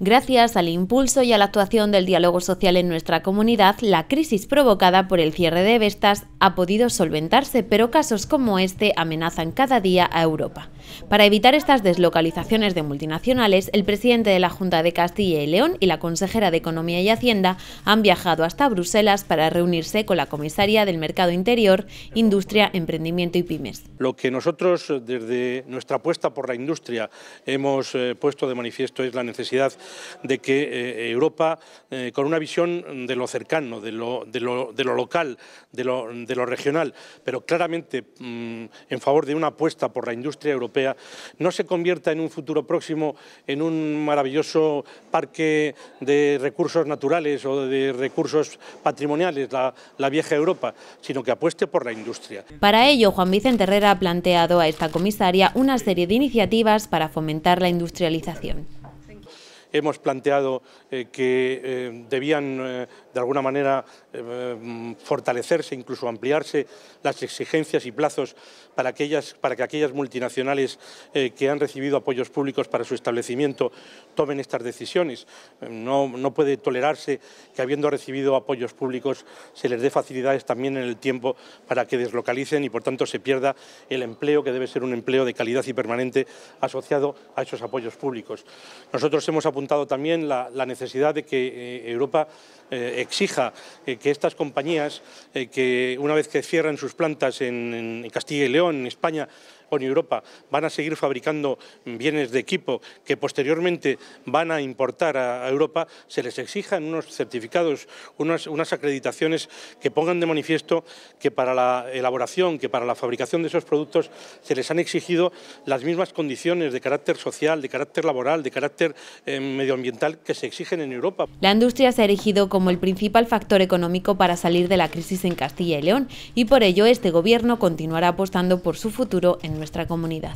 Gracias al impulso y a la actuación del diálogo social en nuestra comunidad, la crisis provocada por el cierre de Vestas ha podido solventarse, pero casos como este amenazan cada día a Europa. Para evitar estas deslocalizaciones de multinacionales, el presidente de la Junta de Castilla y León y la consejera de Economía y Hacienda han viajado hasta Bruselas para reunirse con la comisaria del Mercado Interior, Industria, Emprendimiento y Pymes. Lo que nosotros desde nuestra apuesta por la industria hemos eh, puesto de manifiesto es la necesidad de que eh, Europa, eh, con una visión de lo cercano, de lo, local, de lo, regional, pero claramente mm, en favor de una apuesta por la industria europea, no se convierta en un futuro próximo en un maravilloso parque de recursos naturales o de recursos patrimoniales, la, la vieja Europa, sino que apueste por la industria. Para ello, Juan Vicente Herrera ha planteado a esta comisaria una serie de iniciativas para fomentar la industrialización hemos planteado eh, que eh, debían eh, de alguna manera fortalecerse, incluso ampliarse las exigencias y plazos para, aquellas, para que aquellas multinacionales que han recibido apoyos públicos para su establecimiento tomen estas decisiones. No, no puede tolerarse que habiendo recibido apoyos públicos se les dé facilidades también en el tiempo para que deslocalicen y por tanto se pierda el empleo que debe ser un empleo de calidad y permanente asociado a esos apoyos públicos. Nosotros hemos apuntado también la, necesidad de que eh, Europa eh, exija eh, que estas compañías, que una vez que cierran sus plantas en, en Castilla y León, en España, o en Europa van a seguir fabricando bienes de equipo que posteriormente van a importar a, Europa, se les exijan unos certificados, unas, unas acreditaciones que pongan de manifiesto que para la elaboración, que para la fabricación de esos productos se les han exigido las mismas condiciones de carácter social, de carácter laboral, de carácter eh, medioambiental que se exigen en Europa. La industria se ha erigido como el principal factor económico para salir de la crisis en Castilla y León y por ello este gobierno continuará apostando por su futuro en nuestra comunidad.